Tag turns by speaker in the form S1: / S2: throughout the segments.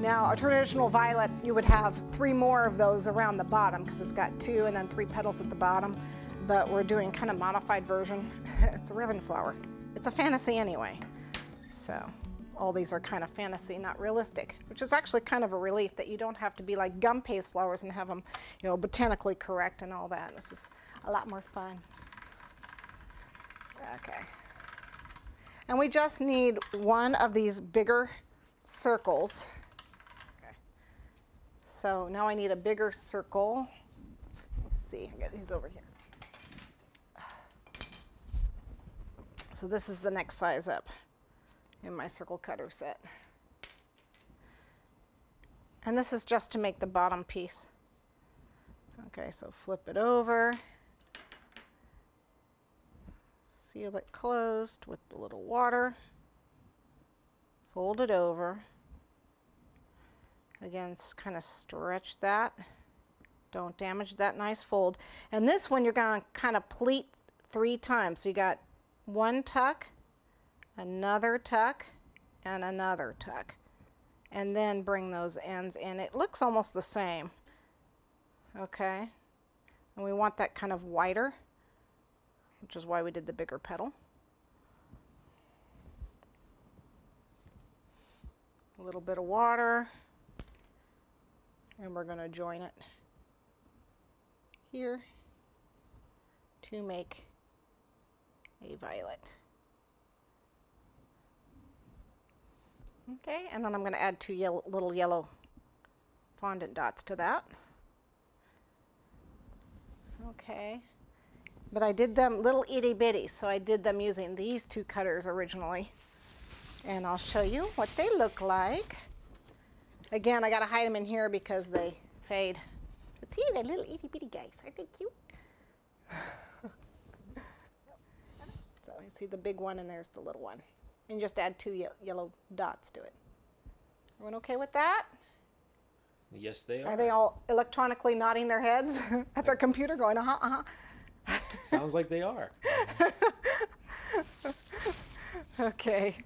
S1: Now, a traditional violet, you would have three more of those around the bottom because it's got two and then three petals at the bottom. But we're doing kind of modified version. it's a ribbon flower. It's a fantasy anyway. So all these are kind of fantasy, not realistic, which is actually kind of a relief that you don't have to be like gum paste flowers and have them, you know, botanically correct and all that. This is a lot more fun. Okay. And we just need one of these bigger circles. So now I need a bigger circle. Let's see, I got these over here. So this is the next size up in my circle cutter set. And this is just to make the bottom piece. Okay, so flip it over. seal it closed with a little water, fold it over. Again, kind of stretch that. Don't damage that nice fold. And this one you're going to kind of pleat three times. So you got one tuck, another tuck, and another tuck. And then bring those ends in. It looks almost the same. Okay. And we want that kind of wider which is why we did the bigger petal. A little bit of water, and we're going to join it here to make a violet. Okay, and then I'm going to add two yellow, little yellow fondant dots to that. Okay. But I did them little itty bitty, so I did them using these two cutters originally. And I'll show you what they look like. Again, I gotta hide them in here because they fade. But see, they're little itty bitty guys. Aren't they cute? so you see the big one and there's the little one. And just add two ye yellow dots to it. Everyone okay with that?
S2: Yes, they are.
S1: Are they all electronically nodding their heads at their computer going, uh-huh, uh-huh?
S2: Sounds like they are.
S1: okay.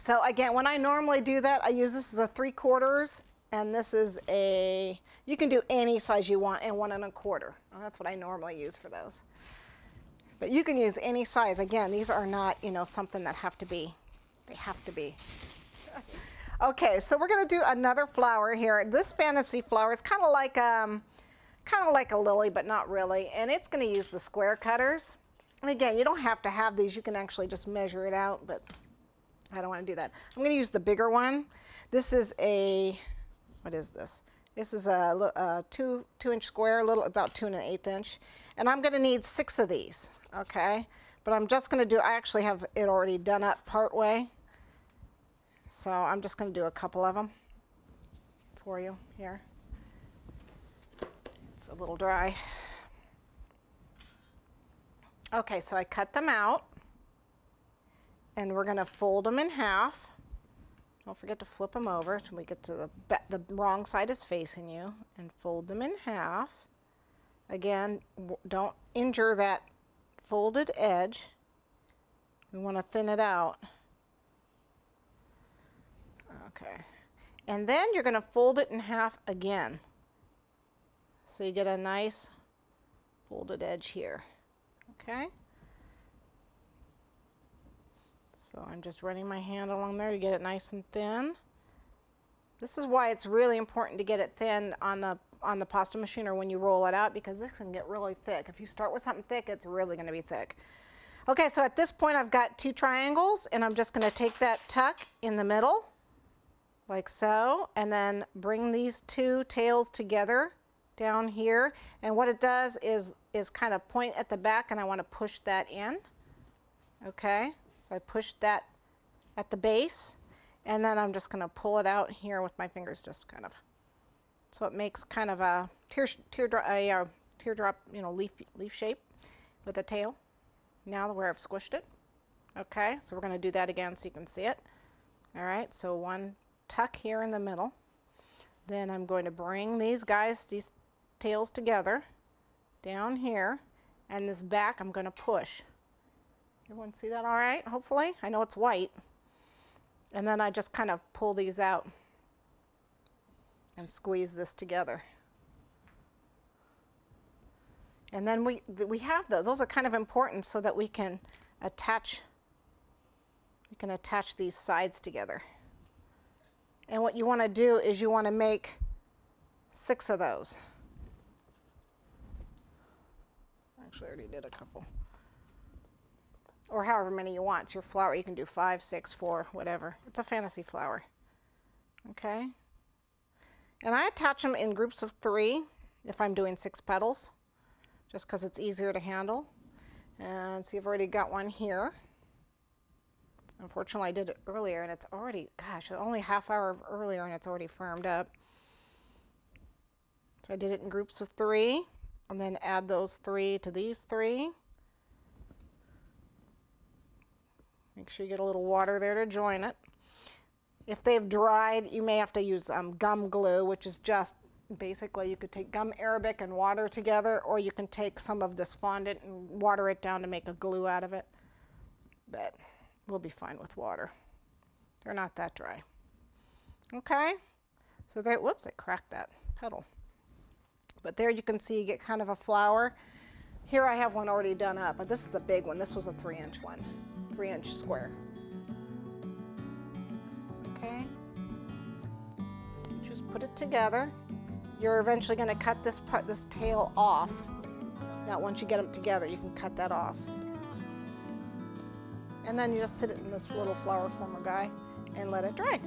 S1: So again, when I normally do that, I use this as a three quarters, and this is a, you can do any size you want and one and a quarter. Well, that's what I normally use for those. But you can use any size. Again, these are not, you know, something that have to be, they have to be. okay, so we're gonna do another flower here. This fantasy flower is kind of like, um, kind of like a lily, but not really. And it's going to use the square cutters. And again, you don't have to have these. You can actually just measure it out, but I don't want to do that. I'm going to use the bigger one. This is a, what is this? This is a, a two, two inch square, a little, about two and an eighth inch. And I'm going to need six of these, okay? But I'm just going to do, I actually have it already done up part way. So I'm just going to do a couple of them for you here It's a little dry. Okay, so I cut them out and we're gonna fold them in half. Don't forget to flip them over until we get to the, the wrong side is facing you and fold them in half. Again, don't injure that folded edge. We want to thin it out. Okay. And then you're going to fold it in half again. So you get a nice folded edge here, okay? So I'm just running my hand along there to get it nice and thin. This is why it's really important to get it thin on the on the pasta machine or when you roll it out because this can get really thick. If you start with something thick, it's really going to be thick. Okay, so at this point I've got two triangles and I'm just going to take that tuck in the middle like so and then bring these two tails together down here. And what it does is, is kind of point at the back and I want to push that in. Okay, so I push that at the base and then I'm just going to pull it out here with my fingers just kind of. So it makes kind of a tear, teardrop, a, a teardrop, you know, leaf, leaf shape with a tail. Now where I've squished it. Okay, so we're going to do that again so you can see it. All right, so one tuck here in the middle. Then I'm going to bring these guys, these tails together down here and this back I'm going to push. Everyone see that all right, hopefully? I know it's white. And then I just kind of pull these out and squeeze this together. And then we, we have those. Those are kind of important so that we can attach, we can attach these sides together. And what you want to do is you want to make six of those. I actually, I already did a couple. Or however many you want. It's your flower. You can do five, six, four, whatever. It's a fantasy flower. Okay? And I attach them in groups of three if I'm doing six petals, just because it's easier to handle. And see, I've already got one here. Unfortunately, I did it earlier and it's already, gosh, only half hour earlier and it's already firmed up. So I did it in groups of three and then add those three to these three. Make sure you get a little water there to join it. If they've dried, you may have to use um, gum glue, which is just basically you could take gum arabic and water together, or you can take some of this fondant and water it down to make a glue out of it. But we'll be fine with water. They're not that dry. Okay, so there, whoops, I cracked that petal. But there you can see you get kind of a flower. Here I have one already done up, but this is a big one. This was a three inch one, three inch square. Okay, just put it together. You're eventually going to cut this part, this tail off. Now once you get them together, you can cut that off. And then you just sit it in this little flower former guy and let it dry.